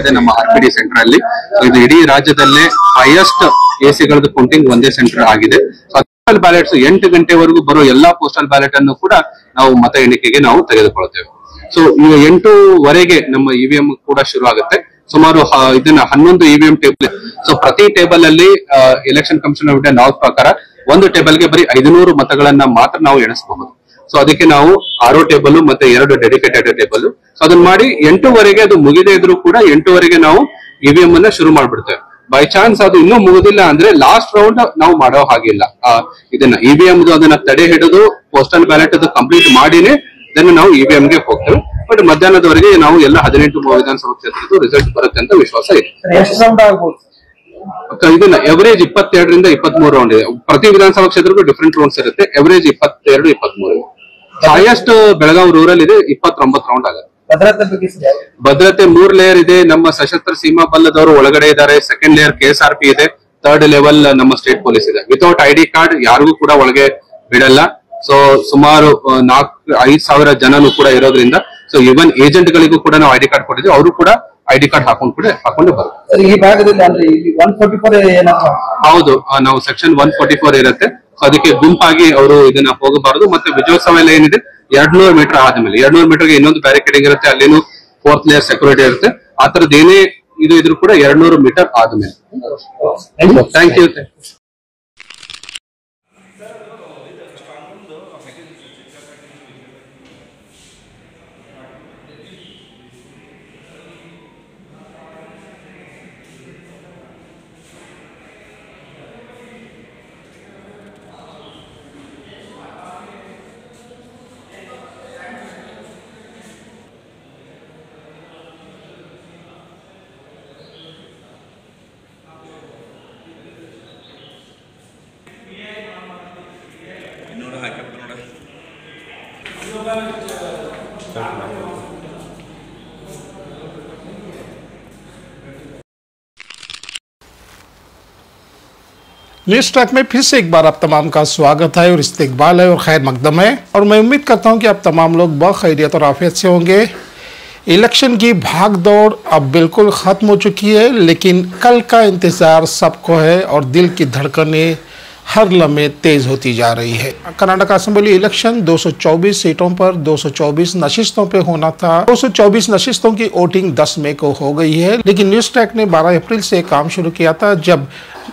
ಇದೆ ನಮ್ಮ R centre ಅಲ್ಲಿ ಇದು ಇಡೀ ರಾಜ್ಯದಲ್ಲೇ ಹೈಯೆಸ್ಟ್ ಎಸಿಗಳದ್ದು ಕೌಂಟಿಂಗ್ ಒಂದೇ ಸೆಂಟರ್ ಆಗಿದೆ. ಪೋಸ್ಟಲ್ ಬ್ಯಾಲೆಟ್ಸ್ ಎಂಟು ಗಂಟೆವರೆಗೂ ಬರೋ ಎಲ್ಲಾ ಪೋಸ್ಟಲ್ ಬ್ಯಾಲೆಟ್ ಅನ್ನು ಕೂಡ ನಾವು ಮತ ಎಣಿಕೆಗೆ ನಾವು ತೆಗೆದುಕೊಳ್ತೇವೆ ಸೊ ಈಗ ಎಂಟೂವರೆಗೆ ನಮ್ಮ ಇವಿಎಂ ಕೂಡ ಶುರು ಆಗುತ್ತೆ. ಸುಮಾರು ಇದನ್ನ ಹನ್ನೊಂದು ಇವಿಎಂ ಟೇಬಲ್ ಸೊ ಪ್ರತಿ ಟೇಬಲ್ ಅಲ್ಲಿ ಎಲೆಕ್ಷನ್ ಕಮಿಷನ್ ಆಫ್ ಇಂಡಿಯಾ ನಾವ್ ಪ್ರಕಾರ ಒಂದು ಟೇಬಲ್ಗೆ ಬರೀ ಐದುನೂರು ಮತಗಳನ್ನ ಮಾತ್ರ ನಾವು ಎಣಿಸಬಹುದು. ಸೊ ಅದಕ್ಕೆ ನಾವು ಆರೋ ಟೇಬಲ್ ಮತ್ತೆ ಎರಡು ಡೆಡಿಕೇಟೆಡ್ ಟೇಬಲ್ ಸೊ ಅದನ್ನ ಮಾಡಿ ಎಂಟೂವರೆಗೆ ಅದು ಮುಗಿದೇ ಇದ್ರು ಕೂಡ ಎಂಟೂವರೆಗೆ ನಾವು ಇವಿಎಂ ಅನ್ನ ಶುರು ಮಾಡ್ಬಿಡ್ತೇವೆ. ಬೈ ಚಾನ್ಸ್ ಅದು ಇನ್ನೂ ಮುಗುದಿಲ್ಲ ಅಂದ್ರೆ ಲಾಸ್ಟ್ ರೌಂಡ್ ನಾವು ಮಾಡೋ ಹಾಗಿಲ್ಲ. ಇದನ್ನ ಇವಿಎಂ ಅದನ್ನ ತಡೆ ಹಿಡಿದು ಪೋಸ್ಟಲ್ ಬ್ಯಾಲೆಟ್ ಅದು ಕಂಪ್ಲೀಟ್ ಮಾಡಿನೇ ದೆನ್ ನಾವು ಇವಿಎಂ ಗೆ ಹೋಗ್ತೇವೆ. ಬಟ್ ಮಧ್ಯಾಹ್ನದವರೆಗೆ ನಾವು ಎಲ್ಲ ಹದಿನೆಂಟು ವಿಧಾನಸಭಾ ಕ್ಷೇತ್ರದ ರಿಸಲ್ಟ್ ಬರುತ್ತೆ ಅಂತ ವಿಶ್ವಾಸ ಇದೆ. ಇದನ್ನ ಎವರೇಜ್ ಇಪ್ಪತ್ತೆರಡರಿಂದ ಇಪ್ಪತ್ಮೂರು ರೌಂಡ್ ಇದೆ. ಪ್ರತಿ ವಿಧಾನಸಭಾ ಕ್ಷೇತ್ರಕ್ಕೂ ಡಿಫ್ರೆಂಟ್ ರೌಂಡ್ಸ್ ಇರುತ್ತೆ. ಎವರೇಜ್ ಇಪ್ಪತ್ತೆರಡು ಇಪ್ಪತ್ಮೂರು. ಹೈಯೆಸ್ಟ್ ಬೆಳಗಾವ್ ರೂರಲ್ ಇದೆ ಇಪ್ಪತ್ತೊಂಬತ್ತು ರೌಂಡ್ ಆಗುತ್ತೆ. ಭದ್ರತೆ ಬಗ್ಗೆ ಭದ್ರತೆ ಮೂರ್ ಲೇಯರ್ ಇದೆ ನಮ್ಮ ಸಶಸ್ತ್ರ ಸೀಮಾ ಬಲ್ಲದವರು ಒಳಗಡೆ ಇದ್ದಾರೆ second layer K S R P ಇದೆ ಥರ್ಡ್ ಲೆವೆಲ್ ನಮ್ಮ ಸ್ಟೇಟ್ ಪೊಲೀಸ್ ಇದೆ. ವಿತೌಟ್ ಐ ಡಿ ಕಾರ್ಡ್ ಯಾರಿಗೂ ಕೂಡ ಒಳಗೆ ಬಿಡಲ್ಲ. ಸೊ ಸುಮಾರು ನಾಲ್ಕು ಐದ್ ಸಾವಿರ ಜನನು ಕೂಡ ಇರೋದ್ರಿಂದ ಸೊ ಇವನ್ ಏಜೆಂಟ್ ಗಳಿಗೂ ಕೂಡ ನಾವು ಐ ಡಿ ಕಾರ್ಡ್ ಕೊಟ್ಟಿದ್ವಿ ಅವರು ಕೂಡ ಐ ಡಿ ಕಾರ್ಡ್ ಹಾಕೊಂಡು ಕೂಡ ಹಾಕೊಂಡು ಬರುತ್ತೆ ಈ ಭಾಗದಲ್ಲಿ ಅಂದ್ರೆ ಇಲ್ಲಿ ಒನ್ ಫೋರ್ಟಿ ಫೋರ್ ಹೌದು ನಾವು ಸೆಕ್ಷನ್ ಒನ್ ಫೋರ್ಟಿ ಫೋರ್ ಇರುತ್ತೆ. ಅದಕ್ಕೆ ಗುಂಪಾಗಿ ಅವರು ಇದನ್ನ ಹೋಗಬಾರದು. ಮತ್ತೆ ವಿಜಯೋತ್ಸವ ಎಲ್ಲ ಏನಿದೆ? ಎರಡ್ನೂರು ಮೀಟರ್ ಆದ್ಮೇಲೆ. ಎರಡ್ನೂರು ಮೀಟರ್ಗೆ ಇನ್ನೊಂದು ಬ್ಯಾರಿಕೇಡಿಂಗ್ ಇರುತ್ತೆ. ಅಲ್ಲೇನು ಫೋರ್ತ್ ಲೇಯರ್ ಸೆಕ್ಯೂರಿಟಿ ಇರುತ್ತೆ. ಆ ತರದ್ ಏನೇ ಇದು ಇದ್ರು ಕೂಡ ಎರಡ್ನೂರು ಮೀಟರ್ ಆದ್ಮೇಲೆ. ಥ್ಯಾಂಕ್ ಯು न्यूज़ ट्रैक में फिर से एक बार आप तमाम का स्वागत है और इस्तेकबाल है और खैर मकदम है। और मैं उम्मीद करता हूँ कि आप तमाम लोग बखैरियत और आफियत से होंगे। इलेक्शन की भाग दौड़ अब बिल्कुल ख़त्म हो चुकी है, लेकिन कल का इंतज़ार सबको है और दिल की धड़कनें हर लम्हे तेज़ होती जा रही है। कर्नाटक असेंबली इलेक्शन 224 सीटों पर 224 नशिस्तों पे होना था। 224 नशिस्तों की वोटिंग 10 मई को हो गई है, लेकिन न्यूज़ ट्रैक ने 12 अप्रैल से काम शुरू किया था, जब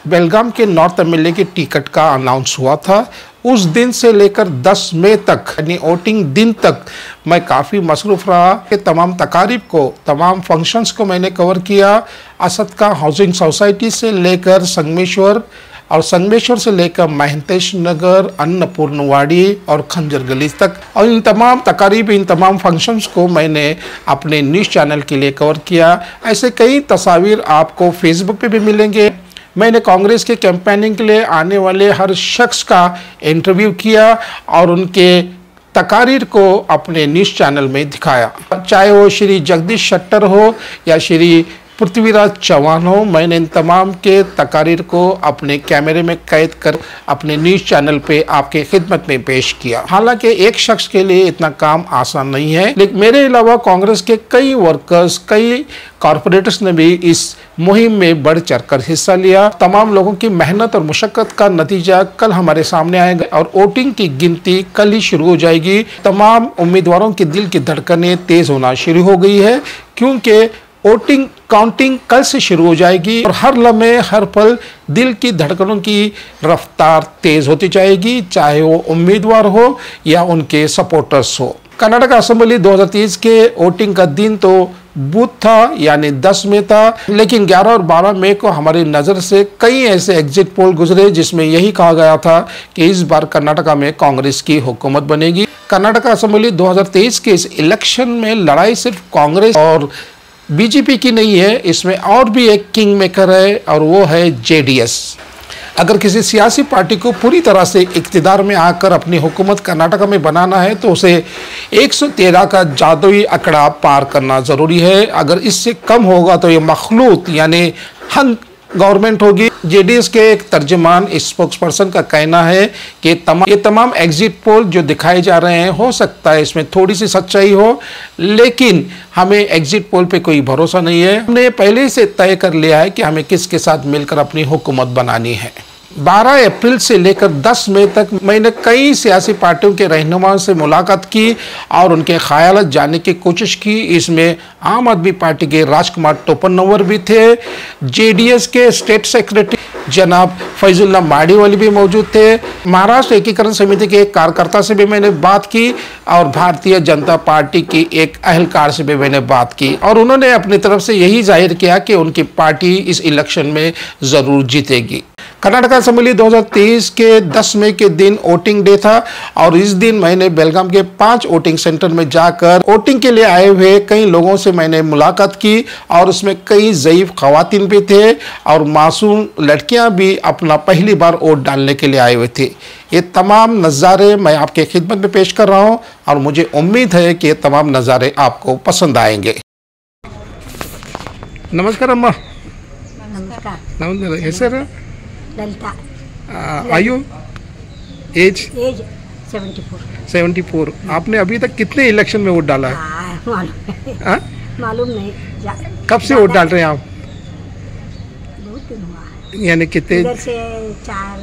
बेलगाम के नॉर्थ एमएलए की टिकट का अनाउंस हुआ था। उस दिन से लेकर 10 मई तक, यानी वोटिंग दिन तक, मैं काफ़ी मसरूफ़ रहा कि तमाम तकारीब को, तमाम फ़ंक्शंस को मैंने कवर किया। असद का हाउसिंग सोसाइटी से लेकर संगमेश्वर और संगमेश्वर से लेकर महंतेश नगर अन्नपूर्णवाड़ी और खंजर गली तक। और इन तमाम तकारीब, इन तमाम फ़ंक्शंस को मैंने अपने न्यूज़ चैनल के लिए कवर किया। ऐसे कई तस्वीर आपको फेसबुक पे भी मिलेंगे। मैंने कांग्रेस के कैंपेनिंग के लिए आने वाले हर शख्स का इंटरव्यू किया और उनके तकारीर को अपने न्यूज़ चैनल में दिखाया। चाहे वो श्री जगदीश शट्टर हो या श्री पृथ्वीराज चौहान हो, मैंने इन तमाम के तकारीर को अपने कैमरे में कैद कर अपने न्यूज़ चैनल पे आपके खिदमत में पेश किया। हालाँकि एक शख्स के लिए इतना काम आसान नहीं है, लेकिन मेरे अलावा कांग्रेस के कई वर्कर्स, कई कॉरपोरेटर्स ने भी इस मुहिम में बढ़ चढ़ कर हिस्सा लिया। तमाम लोगों की मेहनत और मुशक्क़त का नतीजा कल हमारे सामने आएगा और वोटिंग की गिनती कल ही शुरू हो जाएगी। तमाम उम्मीदवारों के दिल की धड़कनें तेज़ होना शुरू हो गई है, क्योंकि वोटिंग काउंटिंग कल से शुरू हो जाएगी और हर लम्हे, हर पल दिल की धड़कनों की रफ्तार तेज़ होती जाएगी, चाहे वो उम्मीदवार हो या उनके सपोर्टर्स हो। कर्नाटक असेंबली 2023 के वोटिंग का दिन तो बूथ था, यानी 10 में था, लेकिन 11 और 12 मई को हमारी नज़र से कई ऐसे एग्जिट पोल गुजरे जिसमें यही कहा गया था कि इस बार कर्नाटका में कांग्रेस की हुकूमत बनेगी। कर्नाटक असेंबली 2023 के इस इलेक्शन में लड़ाई सिर्फ़ कांग्रेस और बीजेपी की नहीं है, इसमें और भी एक किंग मेकर है और वो है जेडीएस। अगर किसी सियासी पार्टी को पूरी तरह से इकतदार में आकर अपनी हुकूमत कर्नाटक में बनाना है तो उसे 113 का जादुई आंकड़ा पार करना ज़रूरी है। अगर इससे कम होगा तो ये मखलूत, यानी हंग गवर्नमेंट होगी जेडीएस के एक तर्जमान स्पोक्स पर्सन का कहना है कि तमाम ये तमाम एग्जिट पोल जो दिखाए जा रहे हैं, हो सकता है इसमें थोड़ी सी सच्चाई हो, लेकिन हमें एग्जिट पोल पे कोई भरोसा नहीं है। हमने पहले से तय कर लिया है कि हमें किसके साथ मिलकर अपनी हुकूमत बनानी है। 12 अप्रैल से लेकर 10 मई तक मैंने कई सियासी पार्टियों के रहनुमाओं से मुलाकात की और उनके ख्याल जानने की कोशिश की। इसमें आम आदमी पार्टी के राजकुमार टोपनवर भी थे, जेडीएस के स्टेट सेक्रेटरी जनाब फैजुल्ला माड़ीवाली भी मौजूद थे, महाराष्ट्र एकीकरण समिति के एक कार्यकर्ता से भी मैंने बात की और भारतीय जनता पार्टी की एक अहलकार से भी मैंने बात की। और उन्होंने अपनी तरफ़ से यही ज़ाहिर किया कि उनकी पार्टी इस इलेक्शन में ज़रूर जीतेगी। कर्नाटक असेंबली 2023 के 10 मई के दिन वोटिंग डे था और इस दिन मैंने बेलगाम के पांच वोटिंग सेंटर में जाकर वोटिंग के लिए आए हुए कई लोगों से मैंने मुलाकात की और उसमें कई ज़यीफ खवातीन भी थे और मासूम लड़कियां भी अपना पहली बार वोट डालने के लिए आए हुए थे ये तमाम नज़ारे मैं आपके खिदमत में पेश कर रहा हूँ और मुझे उम्मीद है कि ये तमाम नज़ारे आपको पसंद आएंगे नमस्कार अम्मा नमस्कार नमस्कार ಹೆಸರು ललिता आयु एज एज सेवेंटी फोर 74 आपने अभी तक कितने इलेक्शन में वोट डाला है? मालूम हाँ? मालूम नहीं। कब से वोट डाल रहे हैं आप? यानी कितने से चार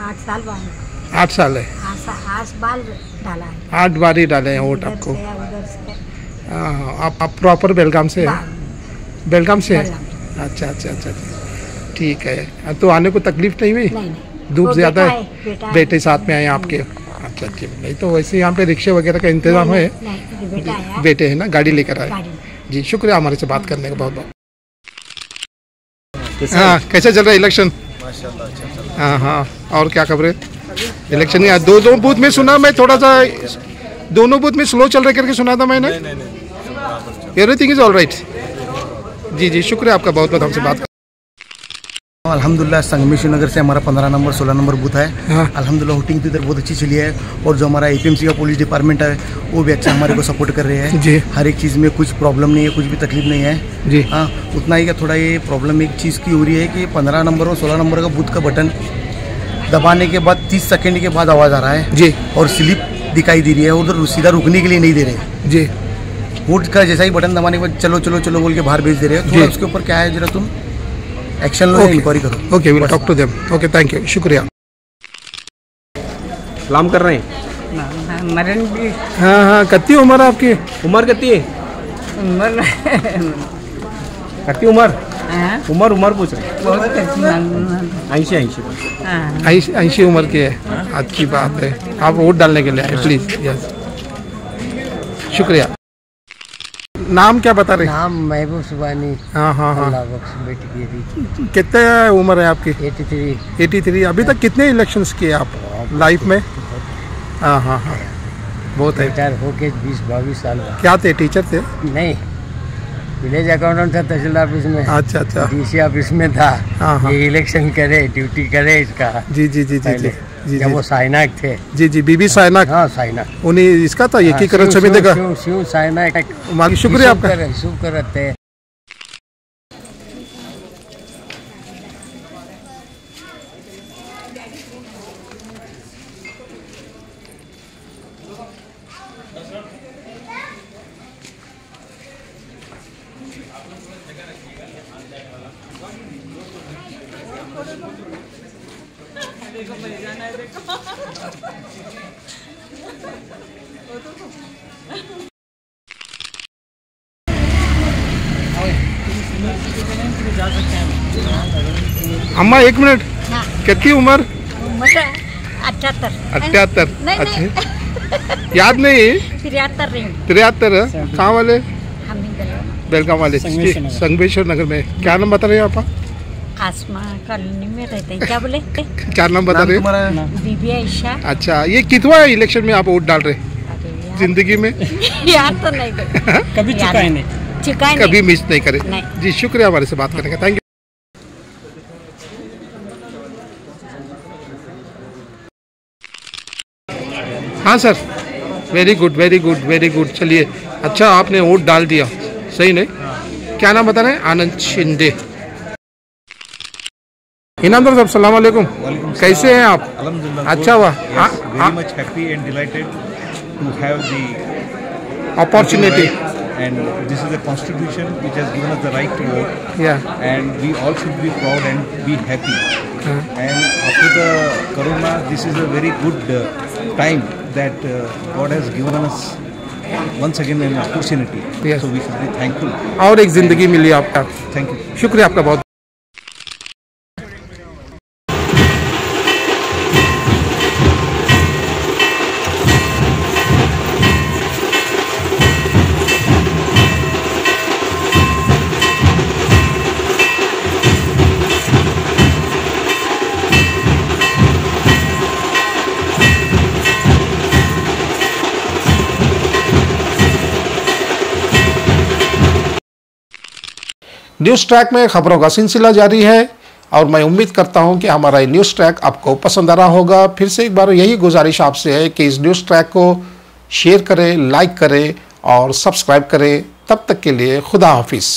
आठ साल बाद। आठ साल है। आठ सा- डाला है। आठ बार ही डाले हैं वोट आपको। हाँ, आप आप प्रॉपर बेलगाम से हैं? बेलगाम से हैं? अच्छा अच्छा अच्छा अच्छा। ठीक है। तो आने को तकलीफ़ नहीं हुई? नहीं नहीं। धूप ज़्यादा है? बेटे साथ में आए आपके? अच्छा अच्छा नहीं तो वैसे यहाँ पे रिक्शे वगैरह का इंतज़ाम है। नहीं, नहीं, है बेटे है ना? गाड़ी लेकर आए। जी शुक्रिया हमारे से बात करने का बहुत बहुत। हाँ कैसा चल रहा है इलेक्शन? हाँ हाँ। और क्या खबरें इलेक्शन ही दो दो बूथ में सुना मैं थोड़ा सा दोनों बूथ में स्लो चल रहे करके सुना था मैंने। एवरीथिंग इज़ ऑल राइट जी जी शुक्रिया आपका बहुत बहुत हमसे बात अल्हम्दुलिल्लाह संगमेश्वर नगर से हमारा पंद्रह नंबर सोलह नंबर बूथ है। हाँ। अल्हम्दुलिल्लाह वोटिंग तो इधर बहुत अच्छी चली है और जो हमारा एपीएमसी का पुलिस डिपार्टमेंट है वो भी अच्छा हमारे को सपोर्ट कर रहे हैं। जी। हर एक चीज़ में कुछ प्रॉब्लम नहीं है कुछ भी तकलीफ़ नहीं है। जी। हाँ उतना ही का थोड़ा ये प्रॉब्लम एक चीज़ की हो रही है कि पंद्रह नंबर और सोलह नंबर का बूथ का बटन दबाने के बाद तीस सेकेंड के बाद आवाज़ आ रहा है जी। और स्लिप दिखाई दे रही है उधर सीधा रुकने के लिए नहीं दे रहे। जी। वोट का जैसा ही बटन दबाने के बाद चलो चलो चलो बोल के बाहर भेज दे रहे हो। उसके ऊपर क्या है जरा तुम एक्शन लो इंक्वायरी करो। Okay will talk to them okay thank you शुक्रिया सलाम कर रहे हैं? मरण भी। हाँ हाँ कितनी उम्र है आपकी? उम्र कितनी है? मरण कितनी उम्र? हाँ, उम्र उम्र पूछ रहे हाँ, ऐसी ऐसी उम्र की है। अच्छी बात है। आप वोट डालने के लिए आए प्लीज़ यस शुक्रिया। नाम क्या बता रहे? नाम महबूब सुबानी हाँ हाँ हाँ। कितने उम्र है आपकी? Eighty three. 83 अभी तक कितने इलेक्शंस किए आप लाइफ में? हाँ हाँ हाँ। बहुत है। रिटायर होके बीस बाईस साल क्या थे? टीचर थे? नहीं। विलेज अकाउंटेंट था तहसील ऑफ़िस में। अच्छा अच्छा। डीसी ऑफ़िस में था। हाँ, हाँ। ये इलेक्शन करे ड्यूटी करे इसका। जी जी जी जी जी। जी जब वो साइनाक थे? जी जी बीबी साइनाक। हाँ साइनाक। उन्हें इसका था एकीकरण समिति का शिव साइनाक। शुक्रिया आपका। शुभ करते अम्मा एक मिनट। कितनी उम्र? अठहत्तर अच्छा। याद नहीं? तिहत्तर रही तिहत्तर कहाँ वाले? बेलगाम वाले। संगमेश्वर नगर में। क्या नाम बता रहे हैं आप? आसमा कॉलोनी में रहते हैं। क्या बोले? क्या नाम बता रहे बीबी आयशा। अच्छा ये कितवा इलेक्शन में आप वोट डाल रहे हैं? ज़िंदगी में? यार तो नहीं कभी चुकाए नहीं। चुकाए कभी मिस नहीं करे। नहीं। जी शुक्रिया हमारे से बात करने का। थैंक यू हाँ sir. Very good very good very good चलिए अच्छा आपने वोट डाल दिया। सही नहीं? क्या नाम बता रहे हैं? आनंद शिंदे। इनामदार साहब सलाम वालेकुम कैसे हैं आप अच्छा हुआ Yes, हाँ, very हाँ, much happy and delighted to have the opportunity. And this is a constitution which has given us the right to vote. या And we all should be proud and be happy. And after the corona, this is a very good uh, time that uh, God has given us once again an opportunity. Yes. So we should be thankful. और एक ज़िंदगी मिली आपका Thank you. शुक्रिया आपका बहुत news track में खबरों का सिलसिला जारी है और मैं उम्मीद करता हूँ कि हमारा ये न्यूज़ ट्रैक आपको पसंद आ रहा होगा। फिर से एक बार यही गुजारिश आपसे है कि इस न्यूज़ ट्रैक को शेयर करें, लाइक करें और सब्सक्राइब करें। तब तक के लिए खुदा हाफिज़।